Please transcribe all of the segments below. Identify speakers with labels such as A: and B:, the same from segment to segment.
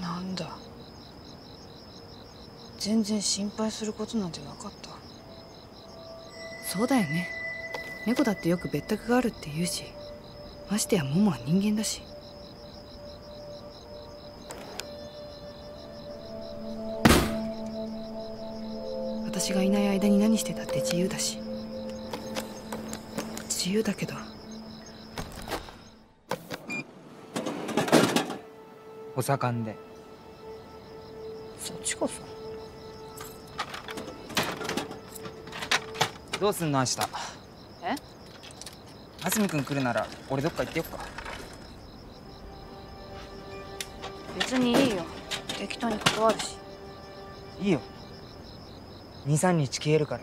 A: なんだ。全然心配することなんてなかった。
B: そうだよね。猫だってよく別宅があるって言うしましてやモモは人間だし。私がいない間に何してたって自由だし。自由だけど。
C: お盛んで
A: そっちこそ。
C: どうすんの明日？
A: え？
C: 蓮見君来るなら俺どっか行ってよっか。
A: 別にいいよ。適当に断るし。
C: いいよ。23日消えるから。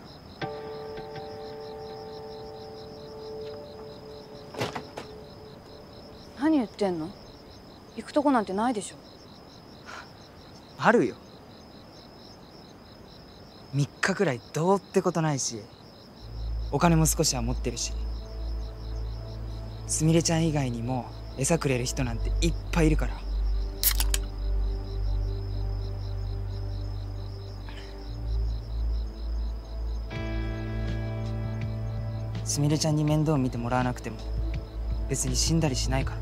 A: 何言ってんの？行くとこなんてないでしょ。
C: あるよ3日くらいどうってことないしお金も少しは持ってるしすみれちゃん以外にも餌くれる人なんていっぱいいるから。すみれちゃんに面倒を見てもらわなくても別に死んだりしないか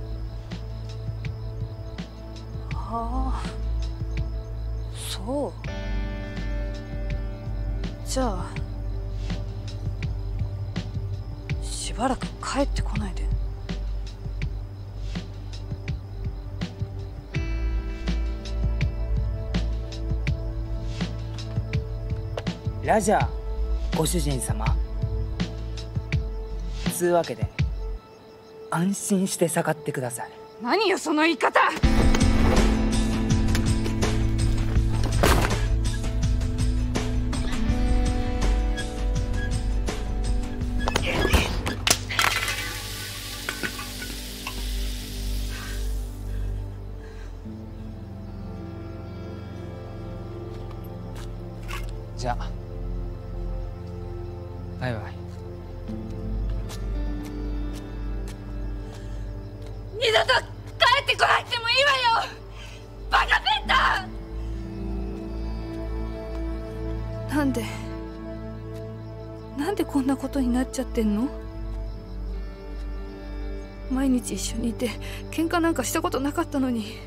C: ら。
A: はあそう。じゃあしばらく帰ってこないで。
C: ラジャーご主人様。つうわけで安心して下がってください。
A: 何よその言い方
C: じゃあ。バイバイ。
A: 二度と帰ってこなくてもいいわよ。バカペッタ
B: なんでなんでこんなことになっちゃってんの？毎日一緒にいて喧嘩なんかしたことなかったのに